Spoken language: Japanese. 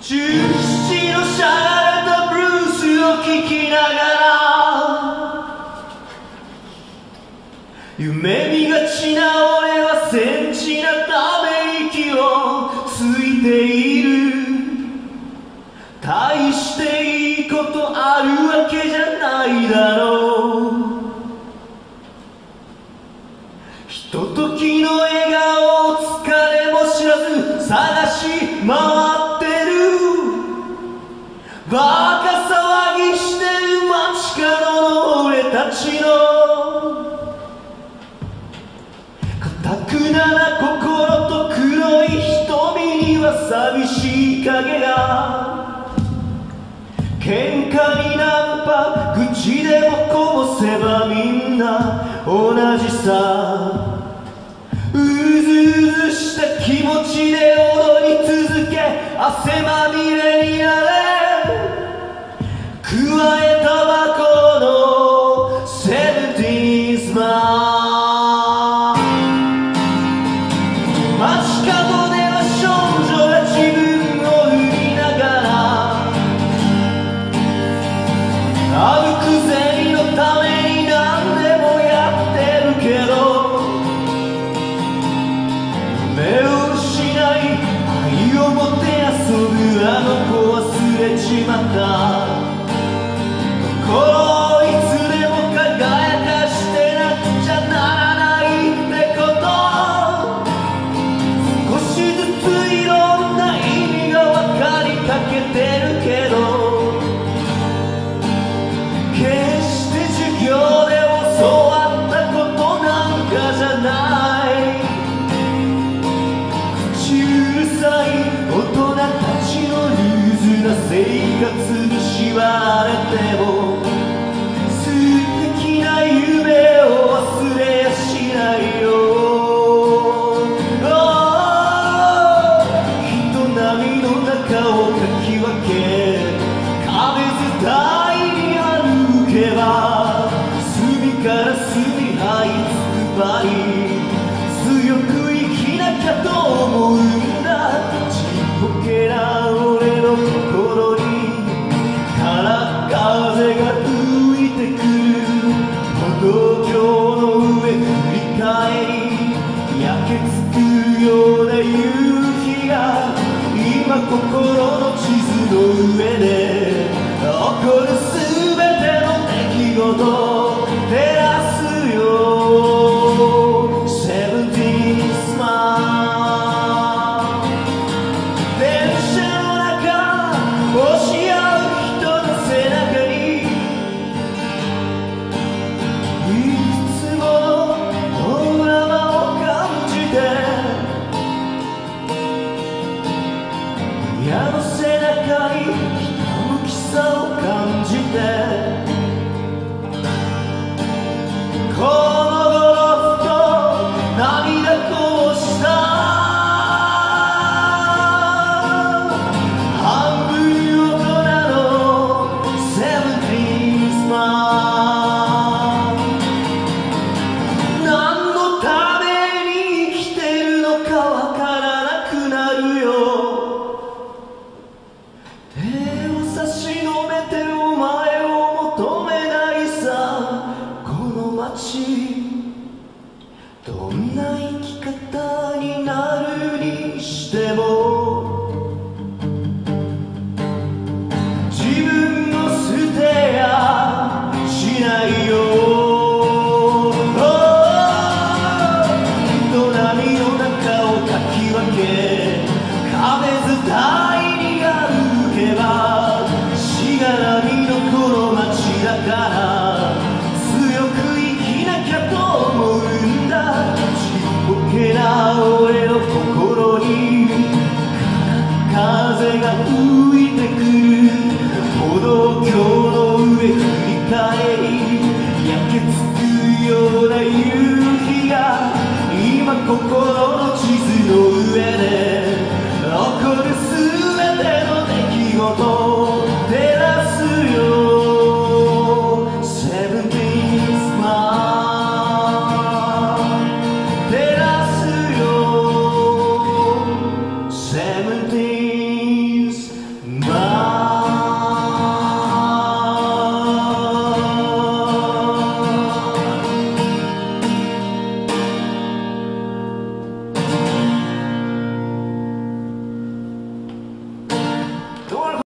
17のしゃがれたブルースを聴きながら夢見がちな俺はセンチなため息をついている大していいことあるわけじゃないだろう。ひとときの笑顔疲れも知らず探し回心と黒い瞳には寂しい影が。喧嘩にナンパ口でもこぼせばみんな同じさ。うずうずした気持ちで俺まった心をいつでも輝かしてなくちゃならないってこと。少しずついろんな意味が分かりかけてるけど決して授業で教わったことなんかじゃない。口うるさい大人たちのルーズな生活に縛られても差し伸べてお前を求めないさ。この街どんな生き方？街だ